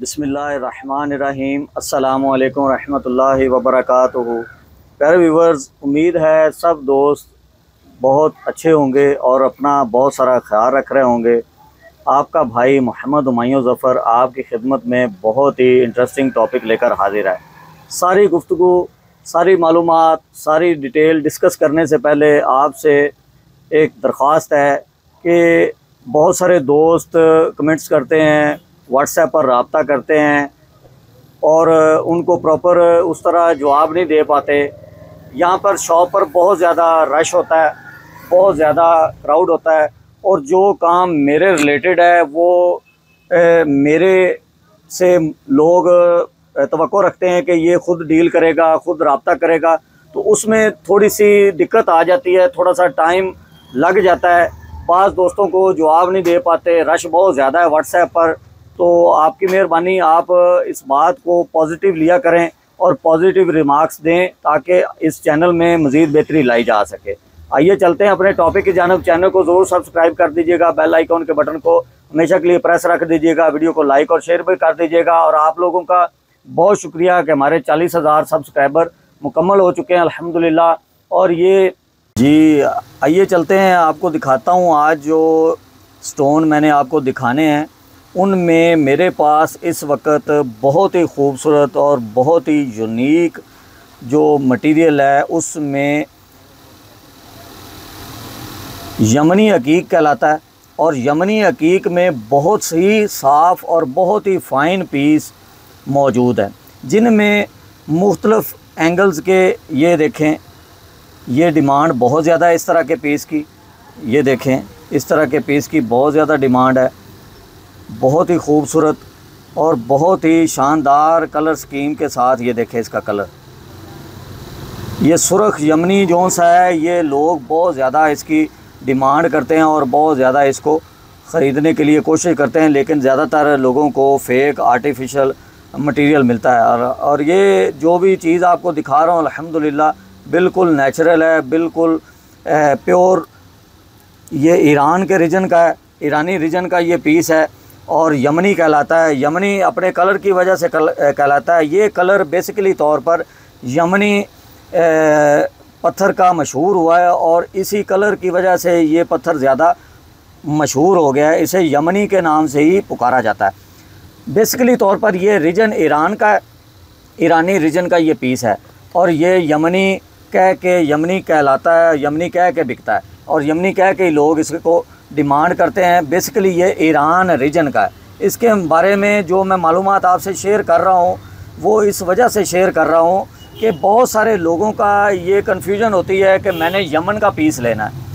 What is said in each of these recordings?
बिसमीम अल्लाम रहमतुल्लाहि व बरकातुहू प्यारे व्यूवर्स, उम्मीद है सब दोस्त बहुत अच्छे होंगे और अपना बहुत सारा ख्याल रख रहे होंगे। आपका भाई मोहम्मद हुमायूं ज़फ़र आपकी खिदमत में बहुत ही इंटरेस्टिंग टॉपिक लेकर हाजिर है। सारी गुफ्तु सारी मालूम सारी डिटेल डिस्कस करने से पहले आपसे एक दरख्वास्त है कि बहुत सारे दोस्त कमेंट्स करते हैं व्हाट्सएप पर रबता करते हैं और उनको प्रॉपर उस तरह जवाब नहीं दे पाते। यहाँ पर शॉप पर बहुत ज़्यादा रश होता है बहुत ज़्यादा क्राउड होता है और जो काम मेरे रिलेटेड है वो ए, मेरे से लोग तो रखते हैं कि ये ख़ुद डील करेगा ख़ुद रबता करेगा तो उसमें थोड़ी सी दिक्कत आ जाती है थोड़ा सा टाइम लग जाता है। पास दोस्तों को जवाब नहीं दे पाते रश बहुत ज़्यादा है व्हाट्सएप पर। तो आपकी मेहरबानी, आप इस बात को पॉजिटिव लिया करें और पॉजिटिव रिमार्क्स दें ताकि इस चैनल में मज़ीद बेहतरी लाई जा सके। आइए चलते हैं अपने टॉपिक की जानब। चैनल को ज़रूर सब्सक्राइब कर दीजिएगा, बेल आइकॉन के बटन को हमेशा के लिए प्रेस रख दीजिएगा, वीडियो को लाइक और शेयर भी कर दीजिएगा और आप लोगों का बहुत शुक्रिया कि हमारे चालीस हज़ार सब्सक्राइबर मुकम्मल हो चुके हैं, अल्हम्दुलिल्लाह। और ये, जी, आइए चलते हैं, आपको दिखाता हूँ आज जो स्टोन मैंने आपको दिखाने हैं। उनमें मेरे पास इस वक्त बहुत ही खूबसूरत और बहुत ही यूनिक जो मटेरियल है, उसमें यमनी हकीक कहलाता है। और यमनी हकीक में बहुत ही साफ़ और बहुत ही फ़ाइन पीस मौजूद है, जिनमें मुख्तलफ़ एंगल्स के, ये देखें, ये डिमांड बहुत ज़्यादा है इस तरह के पीस की। ये देखें, इस तरह के पीस की बहुत ज़्यादा डिमांड है। बहुत ही खूबसूरत और बहुत ही शानदार कलर स्कीम के साथ ये देखें इसका कलर। ये सुरख यमनी जो सा है, ये लोग बहुत ज़्यादा इसकी डिमांड करते हैं और बहुत ज़्यादा इसको ख़रीदने के लिए कोशिश करते हैं, लेकिन ज़्यादातर लोगों को फेक आर्टिफिशियल मटेरियल मिलता है। और और ये जो भी चीज़ आपको दिखा रहा हूँ, अल्हम्दुलिल्लाह, बिल्कुल नेचुरल है, बिल्कुल प्योर ये ईरान के रीजन का है, ईरानी रीजन का ये पीस है। और यमनी कहलाता है। यमनी अपने कलर की वजह से कल, कहलाता है। ये कलर बेसिकली तौर पर यमनी ए, पत्थर का मशहूर हुआ है और इसी कलर की वजह से ये पत्थर ज़्यादा मशहूर हो गया है। इसे यमनी के नाम से ही पुकारा जाता है। बेसिकली तौर पर ये रीजन ईरान का ईरानी रीजन का ये पीस है और ये यमनी कह के यमनी कहलाता है यमनी कह के बिकता है और यमनी कह के लोग इसको डिमांड करते हैं। बेसिकली ये ईरान रीजन का है। इसके बारे में जो मैं मालूम आपसे शेयर कर रहा हूँ, वो इस वजह से शेयर कर रहा हूँ कि बहुत सारे लोगों का ये कन्फ्यूज़न होती है कि मैंने यमन का पीस लेना है।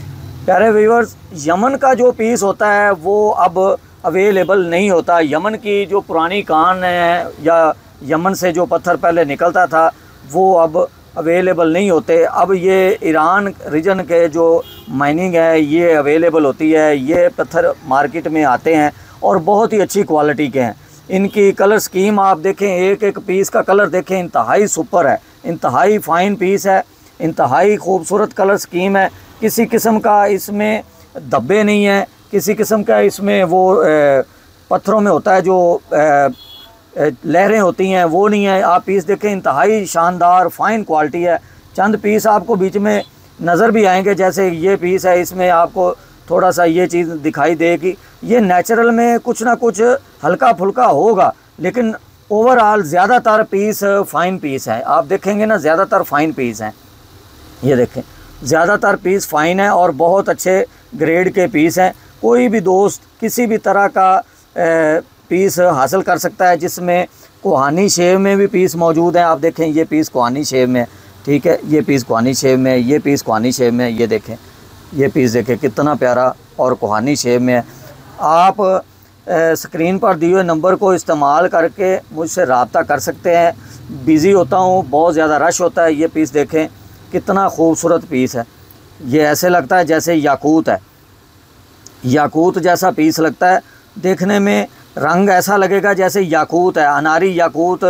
प्यारे व्यूवर्स यमन का जो पीस होता है, वो अब अवेलेबल नहीं होता। यमन की जो पुरानी कान है या यमन से जो पत्थर पहले निकलता था, वो अब अवेलेबल नहीं होते। अब ये ईरान रीजन के जो माइनिंग है, ये अवेलेबल होती है। ये पत्थर मार्केट में आते हैं और बहुत ही अच्छी क्वालिटी के हैं। इनकी कलर स्कीम आप देखें, एक एक पीस का कलर देखें, इंतहाई सुपर है। इंतहाई फ़ाइन पीस है। इंतहाई खूबसूरत कलर स्कीम है। किसी किस्म का इसमें धब्बे नहीं है। किसी किस्म का इसमें वो पत्थरों में होता है जो लहरें होती हैं, वो नहीं है। आप पीस देखें, इंतहाई शानदार फ़ाइन क्वालिटी है। चंद पीस आपको बीच में नज़र भी आएँगे, जैसे ये पीस है, इसमें आपको थोड़ा सा ये चीज़ दिखाई देगी। ये नेचुरल में कुछ ना कुछ हल्का फुल्का होगा, लेकिन ओवरऑल ज़्यादातर पीस फ़ाइन पीस है। आप देखेंगे ना, ज़्यादातर फ़ाइन पीस हैं। ये देखें, ज़्यादातर पीस फ़ाइन है और बहुत अच्छे ग्रेड के पीस हैं। कोई भी दोस्त, किसी भी तरह का पीस हासिल कर सकता है, जिसमें कोहानी शेव में भी पीस मौजूद हैं। आप देखें, ये पीस कोहानी शेव में ठीक है? ये पीस कोहानी शेव में ये पीस कोहानी शेव में ये देखें, ये पीस देखें, कितना प्यारा और कोहानी शेव में आप स्क्रीन पर दिए हुए नंबर को इस्तेमाल करके मुझसे रबता कर सकते हैं। बिज़ी होता हूँ, बहुत ज़्यादा रश होता है, ये पीस देखें, कितना खूबसूरत पीस है। ये ऐसे लगता है जैसे याकूत है। याकूत जैसा पीस लगता है। देखने में रंग ऐसा लगेगा जैसे याकूत है, अनारी याकूत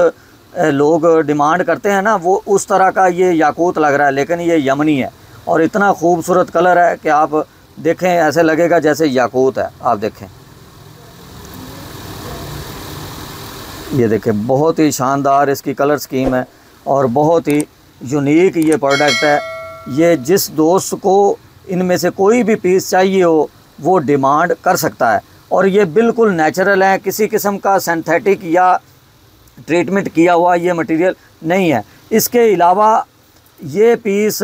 लोग डिमांड करते हैं ना, वो उस तरह का ये याकूत लग रहा है, लेकिन ये यमनी है। और इतना खूबसूरत कलर है कि आप देखें, ऐसे लगेगा जैसे याकूत है, आप देखें। ये देखें, बहुत ही शानदार इसकी कलर स्कीम है और बहुत ही यूनिक ये प्रोडक्ट है। ये जिस दोस्त को इनमें से कोई भी पीस चाहिए हो, वो डिमांड कर सकता है। और ये बिल्कुल नेचुरल है, किसी किस्म का सिंथेटिक या ट्रीटमेंट किया हुआ ये मटेरियल नहीं है। इसके अलावा ये पीस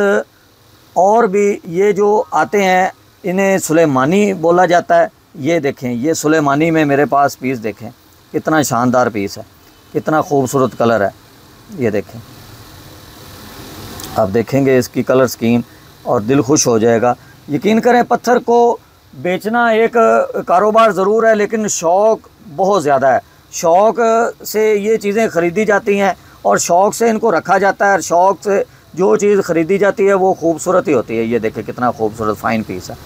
और भी ये जो आते हैं, इन्हें सुलेमानी बोला जाता है। ये देखें, ये सुलेमानी में मेरे पास पीस देखें, कितना शानदार पीस है, कितना खूबसूरत कलर है। ये देखें। आप देखेंगे इसकी कलर स्कीम और दिल खुश हो जाएगा। यकीन करें, पत्थर को बेचना एक कारोबार ज़रूर है, लेकिन शौक़ बहुत ज़्यादा है। शौक़ से ये चीज़ें ख़रीदी जाती हैं और शौक़ से इनको रखा जाता है और शौक़ से जो चीज़ ख़रीदी जाती है, वो खूबसूरत ही होती है। ये देखें कितना खूबसूरत फ़ाइन पीस है।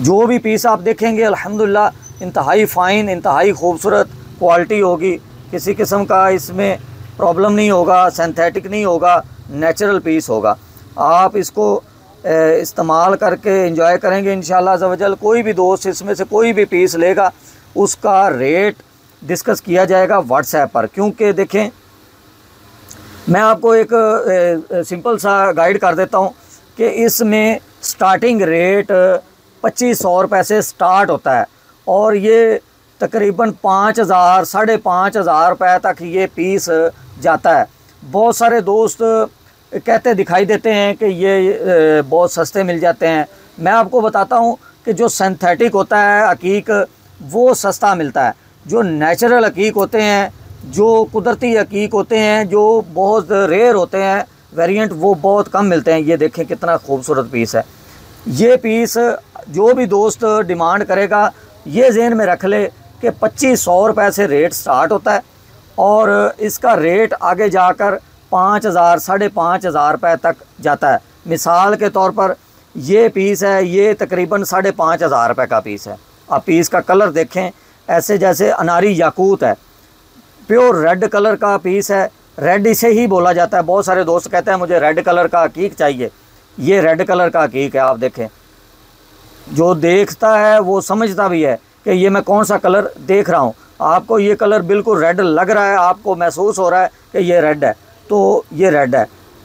जो भी पीस आप देखेंगे, अल्हम्दुलिल्लाह, इंतहाई फ़ाइन इंतहाई खूबसूरत क्वालिटी होगी। किसी किस्म का इसमें प्रॉब्लम नहीं होगा सिंथेटिक नहीं होगा नेचुरल पीस होगा। आप इसको इस्तेमाल करके इंजॉय करेंगे इन शवजल कोई भी दोस्त इसमें से कोई भी पीस लेगा उसका रेट डिस्कस किया जाएगा व्हाट्सएप पर। क्योंकि देखें मैं आपको एक ए, सिंपल सा गाइड कर देता हूँ कि इसमें स्टार्टिंग रेट पच्चीस सौ रुपये से स्टार्ट होता है। और ये तकरीबन पाँच हज़ार साढ़े पाँच हज़ार रुपये तक ये पीस जाता है। बहुत सारे दोस्त कहते दिखाई देते हैं कि ये बहुत सस्ते मिल जाते हैं। मैं आपको बताता हूँ कि जो सिंथेटिक होता है हकीक वो सस्ता मिलता है। जो नेचुरल अकीक होते हैं, जो कुदरती हकीक होते हैं, जो बहुत रेयर होते हैं वेरिएंट वो बहुत कम मिलते हैं। ये देखें कितना खूबसूरत पीस है। ये पीस जो भी दोस्त डिमांड करेगा, ये जेन में रख ले कि पच्चीस सौ रुपये से रेट स्टार्ट होता है और इसका रेट आगे जाकर पाँच हज़ार, साढ़े पाँच हज़ार रुपये तक जाता है। मिसाल के तौर पर ये पीस है, ये तकरीबन साढ़े पाँच हज़ार रुपये का पीस है। आप पीस का कलर देखें, ऐसे जैसे अनारी याकूत है। प्योर रेड कलर का पीस है। रेड इसे ही बोला जाता है। बहुत सारे दोस्त कहते हैं, मुझे रेड कलर का हकीक चाहिए। ये रेड कलर का हकीक है, आप देखें। जो देखता है, वो समझता भी है कि ये मैं कौन सा कलर देख रहा हूँ। आपको ये कलर बिल्कुल रेड लग रहा है, आपको महसूस हो रहा है कि ये रेड है। तो ये रेड है।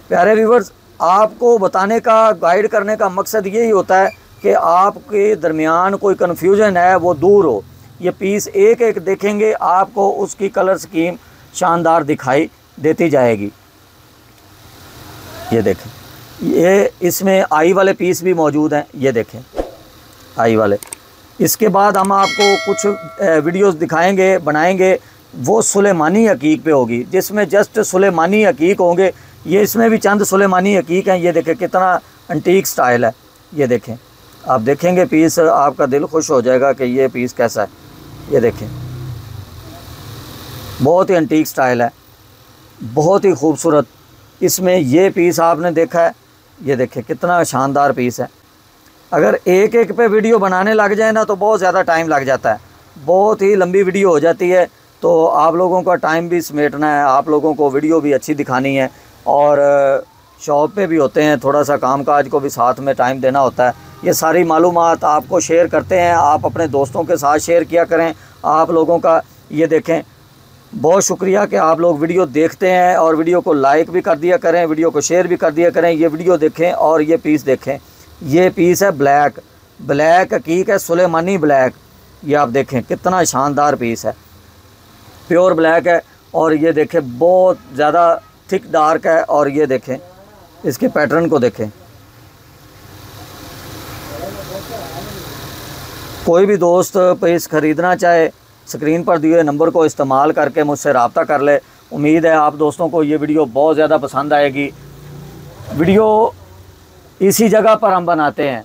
प्यारे व्यूवर्स आपको बताने का गाइड करने का मकसद यही होता है कि आपके दरमियान कोई कन्फ्यूज़न है, वो दूर हो। ये पीस एक एक देखेंगे, आपको उसकी कलर स्कीम शानदार दिखाई देती जाएगी। ये देखें। ये इसमें आई वाले पीस भी मौजूद हैं। ये देखें। आई वाले। इसके बाद हम आपको कुछ वीडियोस दिखाएँगे, बनाएँगे। वो सुलेमानी हकीक पे होगी, जिसमें जस्ट सुलेमानी हकीक होंगे। ये इसमें भी चंद सुलेमानी हकीक हैं, ये देखें कितना अंटीक स्टाइल है। ये देखें, आप देखेंगे पीस आपका दिल खुश हो जाएगा कि ये पीस कैसा है। ये देखें, बहुत ही अंटीक स्टाइल है, बहुत ही खूबसूरत। इसमें ये पीस आपने देखा है, ये देखें कितना शानदार पीस है। अगर एक एक पे वीडियो बनाने लग जाए ना तो बहुत ज़्यादा टाइम लग जाता है। बहुत ही लंबी वीडियो हो जाती है तो आप लोगों का टाइम भी समेटना है, आप लोगों को वीडियो भी अच्छी दिखानी है और शॉप पे भी होते हैं थोड़ा सा काम काज को भी साथ में टाइम देना होता है। ये सारी मालूम आपको शेयर करते हैं, आप अपने दोस्तों के साथ शेयर किया करें, आप लोगों का, ये देखें। बहुत शुक्रिया कि आप लोग वीडियो देखते हैं और वीडियो को लाइक भी कर दिया करें वीडियो को शेयर भी कर दिया करें, ये वीडियो देखें और ये पीस देखें। ये पीस है ब्लैक ब्लैक हकीक है सुलेमानी ब्लैक ये आप देखें, कितना शानदार पीस है। प्योर ब्लैक है और ये देखें, बहुत ज़्यादा थिक डार्क है और ये देखें, इसके पैटर्न को देखें। कोई भी दोस्त पीस ख़रीदना चाहे, स्क्रीन पर दिए नंबर को इस्तेमाल करके मुझसे रबता कर ले। उम्मीद है आप दोस्तों को ये वीडियो बहुत ज़्यादा पसंद आएगी। वीडियो इसी जगह पर हम बनाते हैं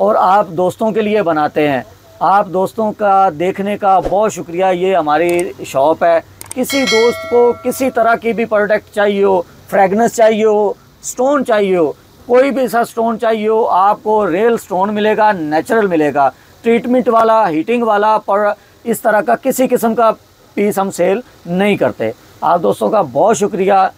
और आप दोस्तों के लिए बनाते हैं। आप दोस्तों का देखने का बहुत शुक्रिया, ये हमारी शॉप है। किसी दोस्त को किसी तरह की भी प्रोडक्ट चाहिए हो फ्रेगनेंस चाहिए हो स्टोन चाहिए हो, कोई भी ऐसा स्टोन चाहिए हो, आपको रियल स्टोन मिलेगा नेचुरल मिलेगा। ट्रीटमेंट वाला हीटिंग वाला, पर इस तरह का किसी किस्म का पीस हम सेल नहीं करते। आप दोस्तों का बहुत शुक्रिया।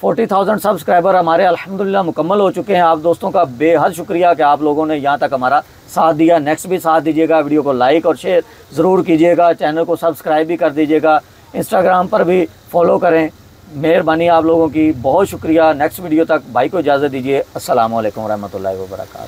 फोर्टी थाउज़ेंड सब्सक्राइबर हमारे, अल्हम्दुलिल्लाह, मुकम्मल हो चुके हैं। आप दोस्तों का बेहद शुक्रिया कि आप लोगों ने यहाँ तक हमारा साथ दिया। नेक्स्ट भी साथ दीजिएगा, वीडियो को लाइक और शेयर ज़रूर कीजिएगा। चैनल को सब्सक्राइब भी कर दीजिएगा। इंस्टाग्राम पर भी फॉलो करें। मेहरबानी आप लोगों की। बहुत शुक्रिया। नेक्स्ट वीडियो तक भाई को इजाज़त दीजिए। असल वरहमल वर्का